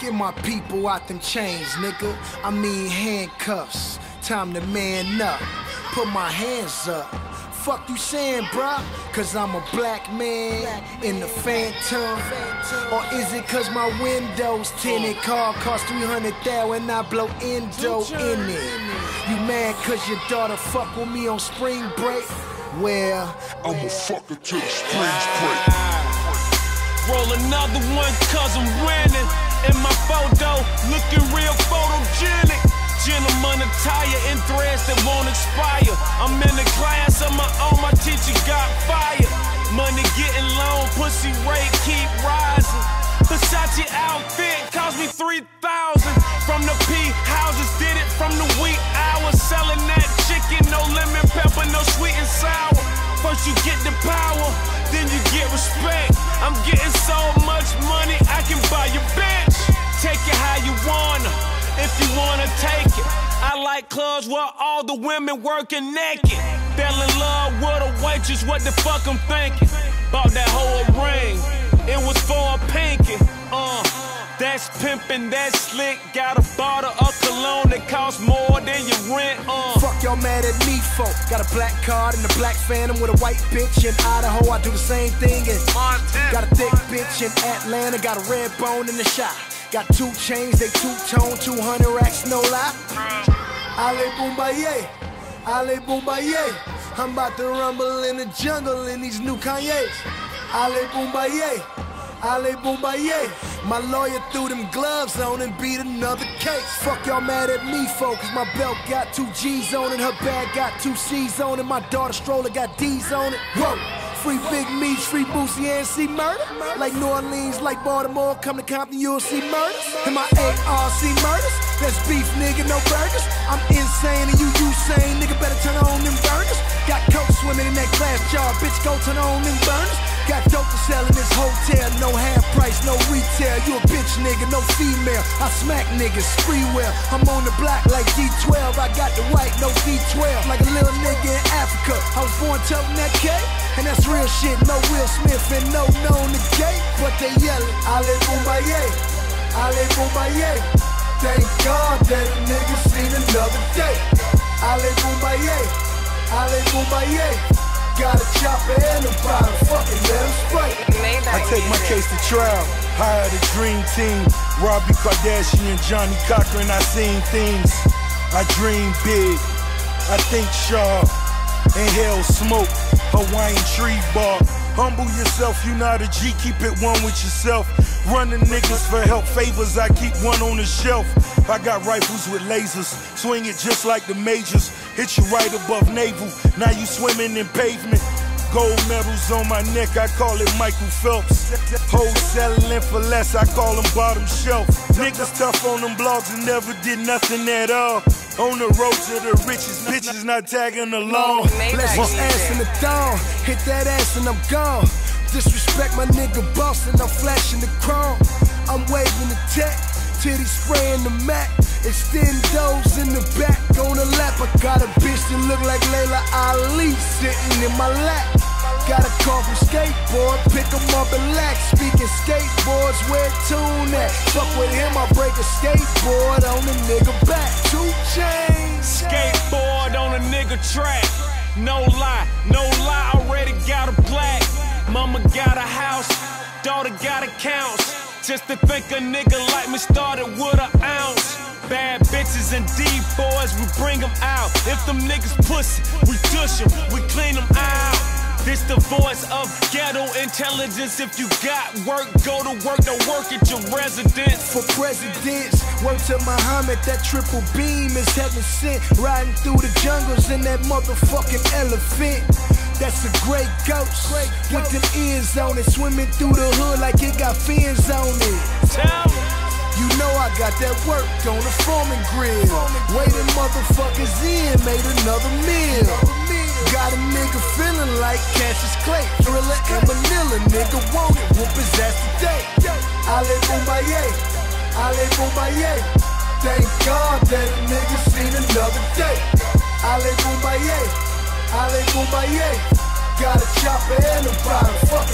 Get my people out them chains, nigga. I mean handcuffs. Time to man up. Put my hands up. Fuck you saying, bruh? Cause I'm a black man in the phantom. Or is it cause my windows tinted? Car cost 300,000 and I blow endo in it. You mad cause your daughter fuck with me on spring break? Well, I'ma fuck her till the springs break. Roll another one cause I'm winning. In my photo, looking real photogenic. Gentleman attire in threads that won't expire. I'm in a class of my own, my teacher got fired. Money getting low, pussy rate keep rising. Versace outfit cost me 3,000. From the P houses, did it from the wheat hours. Selling that chicken, no wanna take it. I like clubs where all the women working naked. Fell in love with a waitress, what the fuck I'm thinking? Bought that whole ring, it was for a pinky. Uh, that's pimpin', that's slick. Got a bottle of cologne that costs more than your rent. Uh. Fuck y'all mad at me for. Got a black card and a black phantom with a white bitch in Idaho. I do the same thing in Montana. Got a thick bitch in Atlanta. Got a red bone in the shot. Got two chains, they two tone, 200 racks, no lie. Ali Bomaye, Ali Bomaye. I'm about to rumble in the jungle in these new Kanye's. Ali Bomaye. Ali Bomaye. My lawyer threw them gloves on and beat another case. Fuck y'all mad at me, folks. My belt got two G's on it, her bag got two C's on it. My daughter stroller got D's on it. Whoa. Free Big Meech, free Boosie, and C-Murder. Like New Orleans, like Baltimore, come to Compton, you'll see murders. And my ARC murders, that's burgers. I'm insane and you Usain, nigga, better turn on them burners. Got coke swimming in that glass jar, bitch, go turn on them burners. Got dope to sell in this hotel, no half price, no retail. You a bitch nigga, no female. I smack niggas, free will. I'm on the block like G12. I got the white, no V12. Like a little nigga in Africa. I was born toting that K. And that's real shit, no Will Smith and no known the gate. But they yelling, Ali Bomaye, Ali Bomaye. Thank God that nigga another day. Ali Bomaye, Ali Bomaye. Got a chopper and a bottle, fucking let him spray. I take my case to trial. Hire the dream team. Robbie Kardashian, Johnny Cochran, I seen things. I dream big. I think sharp. Inhale smoke. Hawaiian tree bark. Humble yourself, you not a G, keep it one with yourself. Running niggas for help favors, I keep one on the shelf. I got rifles with lasers, swing it just like the majors. Hit you right above navel, now you swimming in pavement. Gold medals on my neck, I call it Michael Phelps. Hoes selling for less, I call them bottom shelf. Niggas tough on them blogs and never did nothing at all. On the road to the riches, bitches not tagging along. Bless my ass in the thong, hit that ass and I'm gone. Disrespect my nigga boss and I'm flashing the chrome. I'm waving the tech, titty spraying the mat. Extend those in the back on the lap. I got a bitch that look like Laila Ali sitting in my lap. Got a call from skateboard, pick 'em up and lax. Speaking skateboards, where tune at? Fuck with him, I break a skateboard on the nigga back. Two chains. Skateboard on a nigga track. No lie, no lie, already got a black. Mama got a house, daughter got accounts. Just to think a nigga like me started with an ounce. Bad bitches and D-boys, we bring them out. If them niggas pussy, we dush them, we clean them out. This the voice of ghetto intelligence. If you got work, go to work, don't work at your residence. for presidents. Word to Muhammad, that triple beam is heaven sent. Riding through the jungles in that motherfucking elephant. That's a great ghost. With them ears on it, swimming through the hood like it got fins on it. Tell. You know I got that work on the foreman grill. Waiting motherfuckers in, made another meal. Like Cassius Clay. Thriller and Manila, nigga want it. Whoop his ass today. Ali Bomaye, Ali Bomaye. Thank God that a nigga seen another day. Ali Bomaye, Ali Bomaye. Got a chopper and a bottle, fucking